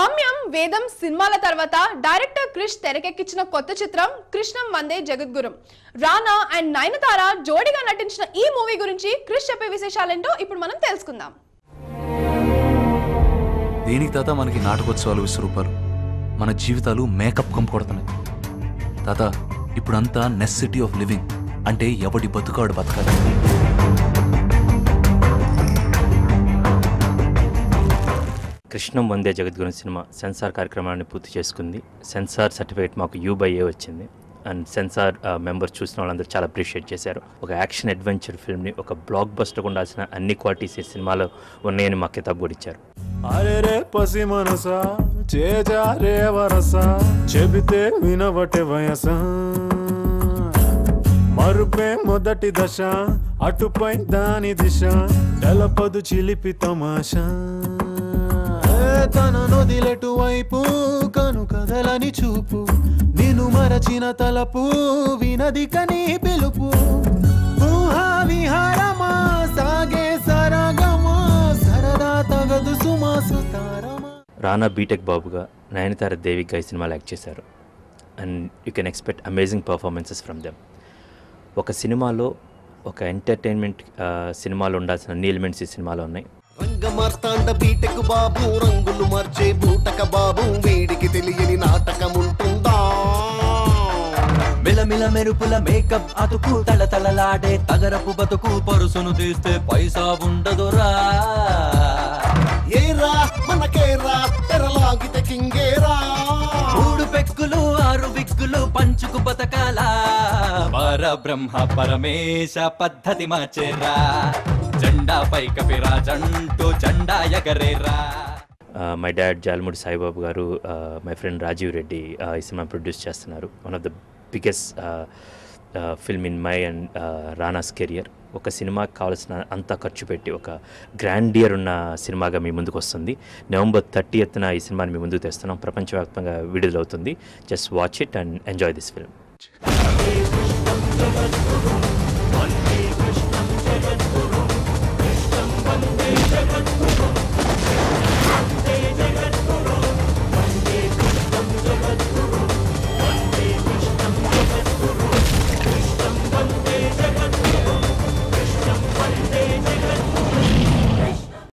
గమ్యం వేదం సినిమాల తర్వాత డైరెక్టర్ క్రిష్ తెరకెక్కించిన కొత్త చిత్రం కృష్ణం వందే జగద్గురం. రానా అండ్ నయనతార జోడిగా నటించిన ఈ మూవీ గురించి క్రిష్ చెప్పే విశేషాలేంటో ఇప్పుడు మనం తెలుసుకుందాం. దేనికి తాత మనకి నాటకోత్సవాలు విశ్వరూపాలు? మన జీవితాలు మేకప్ కంపకొడుతున్నాయి. తాత ఇప్పుడంతా నెస్సిటీ ఆఫ్ లివింగ్ అంటే ఎవడి బతుకాడు బతకాలి? కృష్ణం వందే జగద్గురు సినిమా సెన్సార్ కార్యక్రమాన్ని పూర్తి చేసుకుంది. సెన్సార్ సర్టిఫికేట్ మాకు యూ బై ఏ వచ్చింది. అండ్ సెన్సార్ మెంబర్స్ చూసిన వాళ్ళందరూ చాలా అప్రిషియేట్ చేశారు. ఒక యాక్షన్ అడ్వెంచర్ ఫిల్మ్ని ఒక బ్లాక్ బస్టర్ ఉండాల్సిన అన్ని క్వాలిటీస్ ఈ సినిమాలో ఉన్నాయని మా కితాబ్ కూడా ఇచ్చారు. అరే పసి చేజారే వరస చెబితే వినవటే వయస. మరుపే మొదటి దశ అటుపై దాని దిశ తెలపదు చిలిపి తమాషా. తన నొదిలెటు వైపు కను కదలని చూపు. నిన్ను మరచిన తలపు వినది కని పిలుపు. ఊహా విహారమా సాగే సరగమా సరదా తగదు సుమా సుతారమా. రానా బీటెక్ బాబుగా నయనతార దేవిగా ఈ సినిమాలు యాక్ట్ చేశారు. And you can expect amazing performances from them. ఒక సినిమాలో ఒక ఎంటర్టైన్మెంట్ సినిమాలో ఉండాల్సిన అన్ని ఎలిమెంట్స్ ఈ సినిమాలో ఉన్నాయి. రంగ మార్తాండ బీటెక్ బాబు రంగులు మార్చే బూటక బాబు వేడికి తెలియని నాటకం ఉంటుందా మిలమిల మెరుపుల మేకప్ అతుకు తళతళలాడే తగరపు బతుకు పరుసును తీస్తే పైసా ఉండదురా. ఏరా మనకేరా తెరలాగితే కింగేరా? మూడు పెక్కులు ఆరు విగ్గులు పంచుకు బతకాల? పరబ్రహ్మ పరమేశ పద్ధతి మార్చేరా. జెండా ఎగరేరా. మై డాడ్ జాలముడి సాయిబాబు గారు మై ఫ్రెండ్ రాజీవ్ రెడ్డి ఈ సినిమా ప్రొడ్యూస్ చేస్తున్నారు. One of the biggest film in my and Rana's career ఒక సినిమాకి కావాల్సిన అంతా ఖర్చు పెట్టి ఒక గ్రాండియర్ ఉన్న సినిమాగా మీ ముందుకు వస్తుంది. నవంబర్ థర్టీ ఎత్తున ఈ సినిమాని మీ ముందుకు తెస్తున్నాం. ప్రపంచవ్యాప్తంగా విడుదలవుతుంది. Just watch it and enjoy this film